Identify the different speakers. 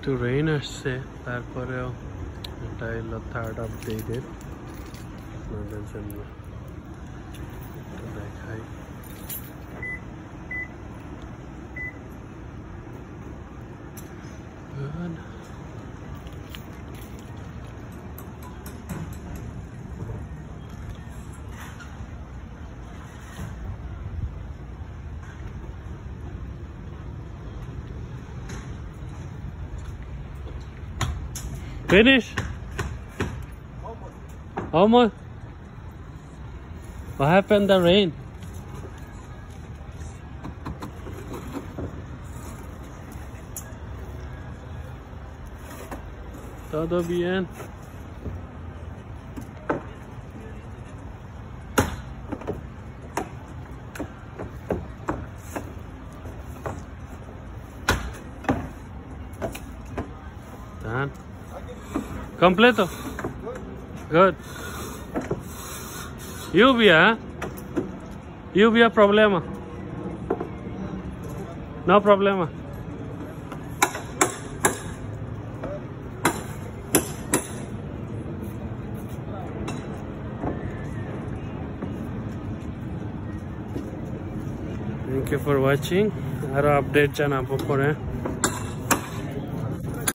Speaker 1: একটু রেইন আসছে তারপরেও এটা হলো থার্ড আপডেটেড আপনাদের জন্য একটু দেখাই Good. Finish? Almost. What happened the rain? Todo bien. Done. Completo? Good. Lluvia, eh? Lluvia problema. No problema. Thank you for watching. Our update channel for